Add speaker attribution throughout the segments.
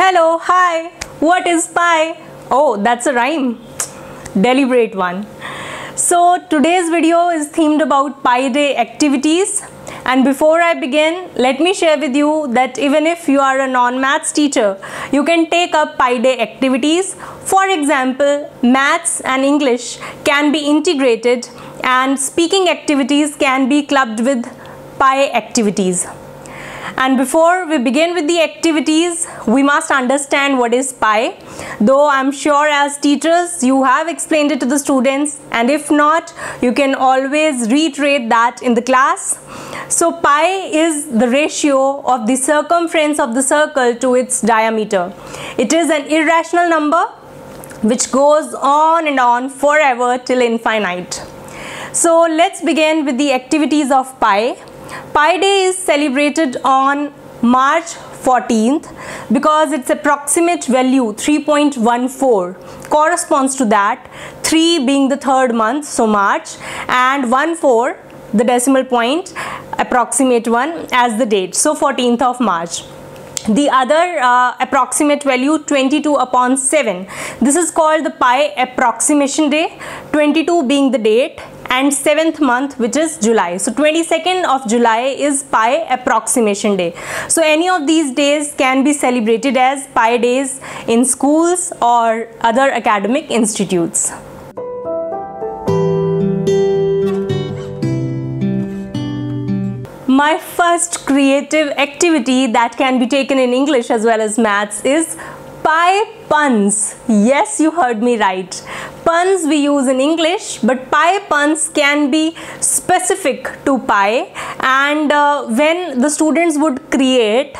Speaker 1: Hello, hi, what is pi? Oh, that's a rhyme. Deliberate one. So today's video is themed about Pi Day activities and before I begin, let me share with you that even if you are a non-maths teacher, you can take up Pi Day activities. For example, maths and English can be integrated and speaking activities can be clubbed with Pi activities. And before we begin with the activities, we must understand what is pi. Though I'm sure as teachers, you have explained it to the students and if not, you can always reiterate that in the class. So pi is the ratio of the circumference of the circle to its diameter. It is an irrational number which goes on and on forever till infinite. So let's begin with the activities of pi. Pi Day is celebrated on March 14th because its approximate value 3.14 corresponds to that 3 being the third month so March and 1 4 the decimal point approximate one as the date. So 14th of March the other uh, approximate value 22 upon 7 this is called the pi approximation day 22 being the date and 7th month which is July. So 22nd of July is Pi approximation day. So any of these days can be celebrated as Pi days in schools or other academic institutes. My first creative activity that can be taken in English as well as maths is pi puns. Yes, you heard me right. Puns we use in English, but pi puns can be specific to pi. and uh, when the students would create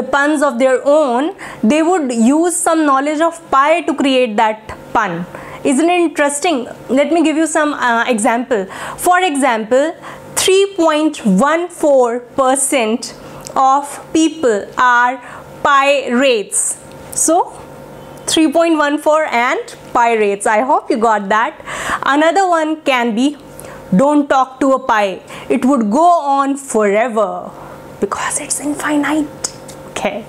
Speaker 1: the puns of their own, they would use some knowledge of pi to create that pun. Isn't it interesting? Let me give you some uh, example. For example, 3.14% of people are pirates so 3.14 and pirates. I hope you got that. Another one can be don't talk to a pi. It would go on forever because it's infinite. Okay.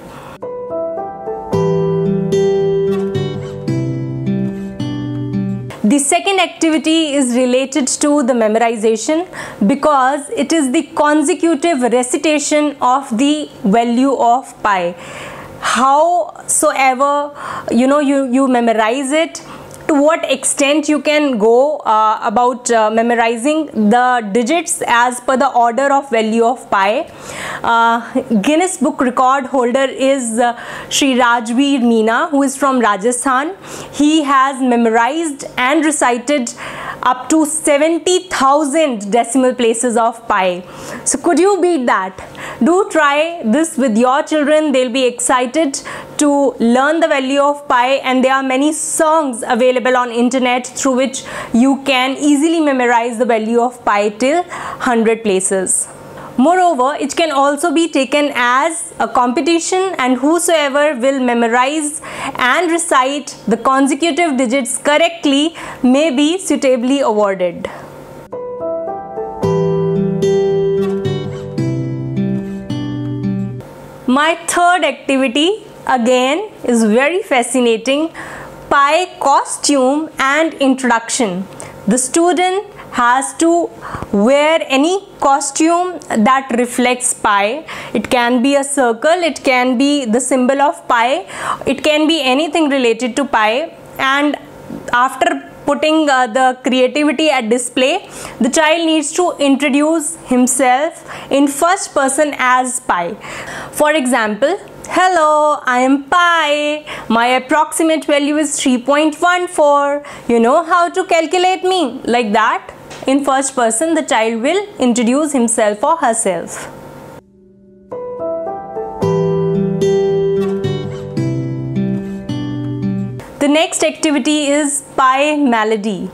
Speaker 1: The second activity is related to the memorization because it is the consecutive recitation of the value of pi. Howsoever you know you you memorize it to what extent you can go uh, about uh, memorizing the digits as per the order of value of pi. Uh, Guinness Book record holder is uh, Sri Rajveer Meena who is from Rajasthan. He has memorized and recited up to 70,000 decimal places of pi. So could you beat that? Do try this with your children. They'll be excited to learn the value of pi and there are many songs available on internet through which you can easily memorize the value of pi till 100 places. Moreover, it can also be taken as a competition and whosoever will memorize and recite the consecutive digits correctly may be suitably awarded. My third activity again is very fascinating pi costume and introduction. The student has to wear any costume that reflects pi. It can be a circle, it can be the symbol of pi, it can be anything related to pi and after putting uh, the creativity at display, the child needs to introduce himself in first person as pi. For example, Hello, I am pi. My approximate value is 3.14. You know how to calculate me? Like that. In first person, the child will introduce himself or herself. The next activity is pi melody.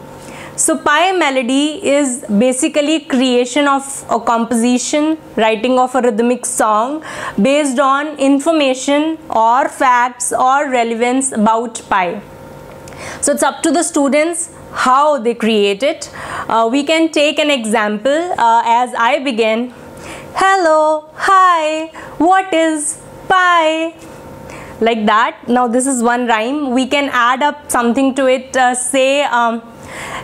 Speaker 1: So pi melody is basically creation of a composition, writing of a rhythmic song based on information or facts or relevance about pi. So it's up to the students how they create it. Uh, we can take an example uh, as I begin. Hello, hi, what is pi? like that now this is one rhyme we can add up something to it uh, say um,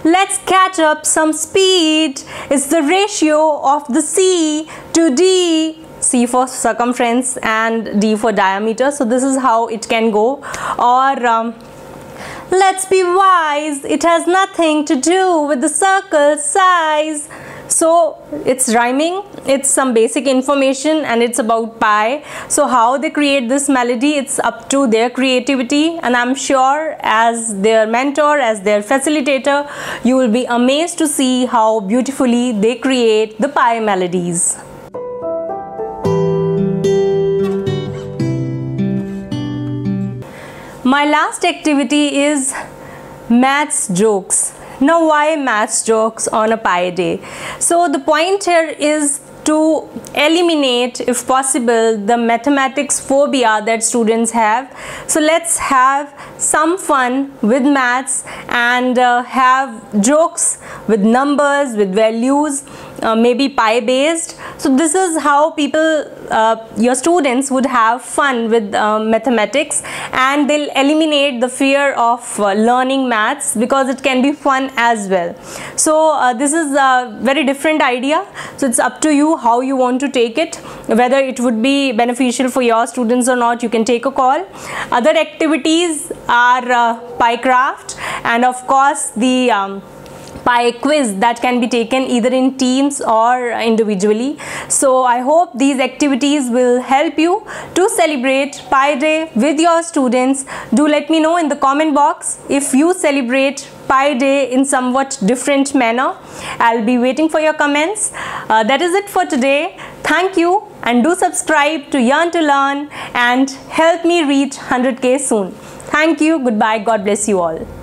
Speaker 1: let's catch up some speed. It's the ratio of the c to d. C for circumference and d for diameter. So this is how it can go. Or um, let's be wise. It has nothing to do with the circle size so it's rhyming it's some basic information and it's about pi. So how they create this melody it's up to their creativity. And i'm sure as their mentor as their facilitator you will be amazed to see how beautifully they create the pi melodies. My last activity is maths jokes now why maths jokes on a pi day? So the point here is to eliminate if possible the mathematics phobia that students have so let's have some fun with maths and uh, have jokes with numbers with values uh, maybe pi based so this is how people uh, your students would have fun with uh, mathematics and they'll eliminate the fear of uh, learning maths because it can be fun as well. So uh, this is a very different idea. So it's up to you how you want to take it. Whether it would be beneficial for your students or not you can take a call. Other activities are uh, pi craft and of course the um, pi quiz that can be taken either in teams or individually. So I hope these activities will help you to celebrate Pi Day with your students. Do let me know in the comment box if you celebrate Pi Day in somewhat different manner. I'll be waiting for your comments. Uh, that is it for today. Thank you and do subscribe to Yearn to Learn and help me reach 100k soon. Thank you. Goodbye. God bless you all.